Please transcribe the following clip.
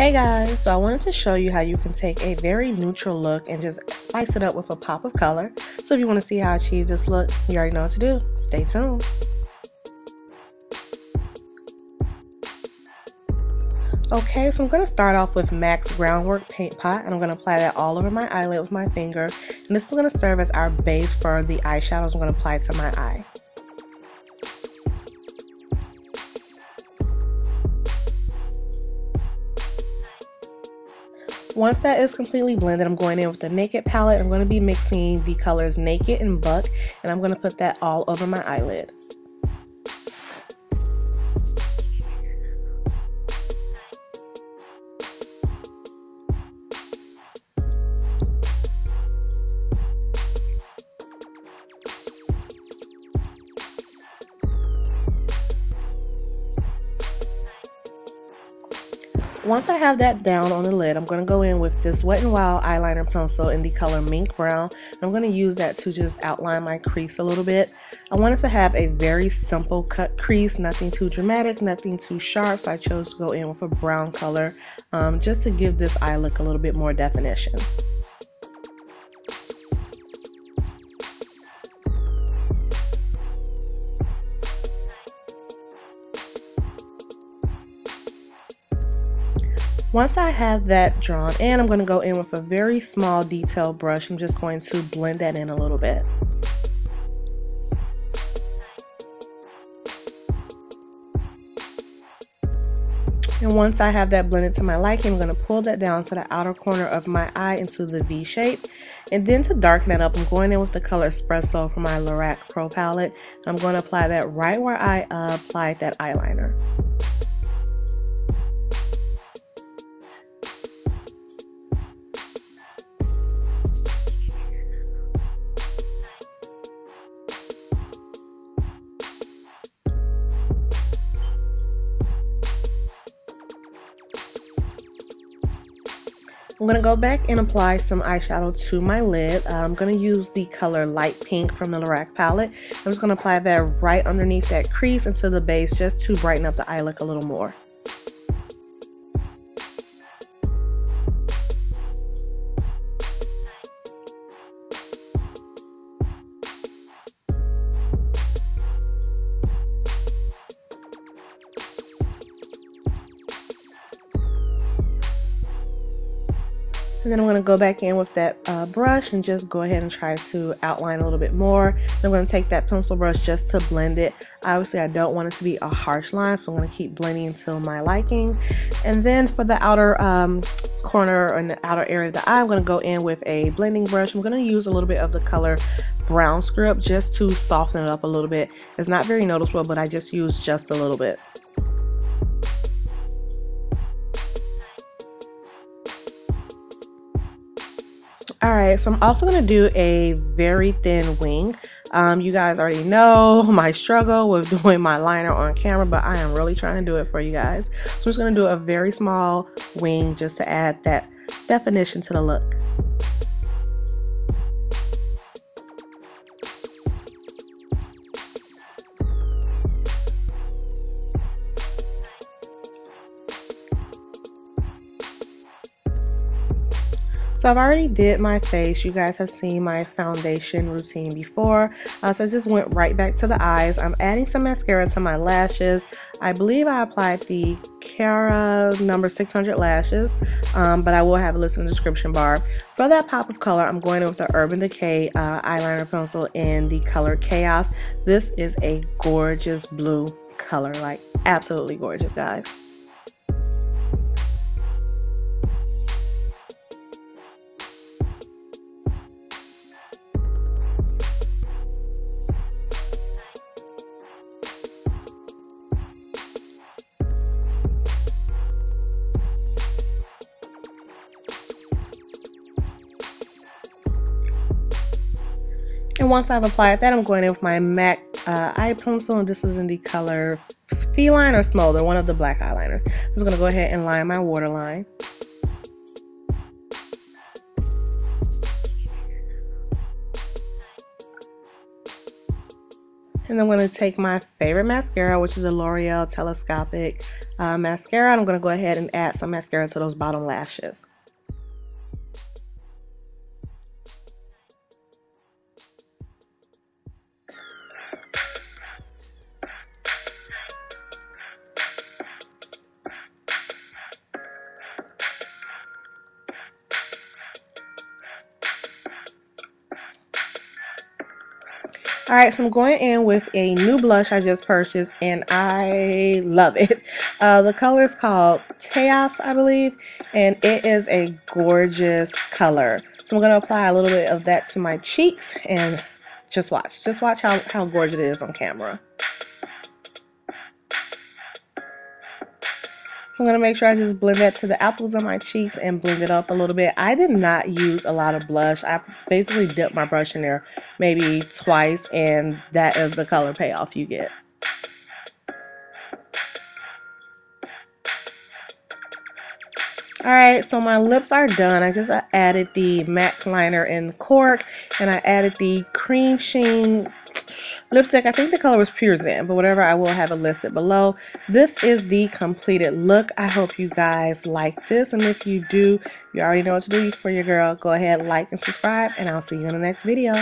Hey guys, so I wanted to show you how you can take a very neutral look and just spice it up with a pop of color. So if you want to see how I achieve this look, you already know what to do. Stay tuned. Okay, so I'm going to start off with MAC's Groundwork Paint Pot and I'm going to apply that all over my eyelid with my finger. And this is going to serve as our base for the eyeshadows I'm going to apply to my eye. Once that is completely blended, I'm going in with the Naked palette. I'm going to be mixing the colors Naked and Buck, and I'm going to put that all over my eyelid. Once I have that down on the lid, I'm going to go in with this Wet n Wild eyeliner pencil in the color Mink Brown. I'm going to use that to just outline my crease a little bit. I wanted to have a very simple cut crease, nothing too dramatic, nothing too sharp, so I chose to go in with a brown color um, just to give this eye look a little bit more definition. Once I have that drawn in, I'm going to go in with a very small detail brush. I'm just going to blend that in a little bit. And once I have that blended to my liking, I'm going to pull that down to the outer corner of my eye into the V shape. And then to darken that up, I'm going in with the color Espresso from my Lorac Pro palette. I'm going to apply that right where I uh, applied that eyeliner. I'm going to go back and apply some eyeshadow to my lid. Uh, I'm going to use the color Light Pink from the Lorac palette. I'm just going to apply that right underneath that crease into the base just to brighten up the eye look a little more. And then I'm going to go back in with that uh, brush and just go ahead and try to outline a little bit more. I'm going to take that pencil brush just to blend it. Obviously, I don't want it to be a harsh line, so I'm going to keep blending until my liking. And then for the outer um, corner and the outer area of the eye, I'm going to go in with a blending brush. I'm going to use a little bit of the color brown script just to soften it up a little bit. It's not very noticeable, but I just use just a little bit. All right, so I'm also to do a very thin wing. Um, you guys already know my struggle with doing my liner on camera, but I am really trying to do it for you guys. So I'm just to do a very small wing just to add that definition to the look. So I've already did my face. You guys have seen my foundation routine before. Uh, so I just went right back to the eyes. I'm adding some mascara to my lashes. I believe I applied the Karma number 600 lashes, um, but I will have a list in the description bar. For that pop of color, I'm going with the Urban Decay uh, eyeliner pencil in the color Chaos. This is a gorgeous blue color, like absolutely gorgeous, guys. Once I've applied that, I'm going in with my MAC uh, eye pencil, and this is in the color Feline or Smolder, one of the black eyeliners. I'm just going to go ahead and line my waterline. And I'm going to take my favorite mascara, which is the L'Oreal Telescopic uh, Mascara. I'm going to go ahead and add some mascara to those bottom lashes. Alright, so I'm going in with a new blush I just purchased and I love it. Uh, the color is called Taos, I believe, and it is a gorgeous color. So I'm going to apply a little bit of that to my cheeks and just watch. Just watch how, how gorgeous it is on camera. I'm going to make sure I just blend that to the apples of my cheeks and blend it up a little bit. I did not use a lot of blush. I basically dipped my brush in there maybe twice and that is the color payoff you get. Alright, so my lips are done. I just added the MAC liner in Cork and I added the Cream Sheen lipstick. I think the color was Pure Zen, but whatever, I will have it listed below. This is the completed look. I hope you guys like this, and if you do, you already know what to do for your girl. Go ahead, like, and subscribe, and I'll see you in the next video.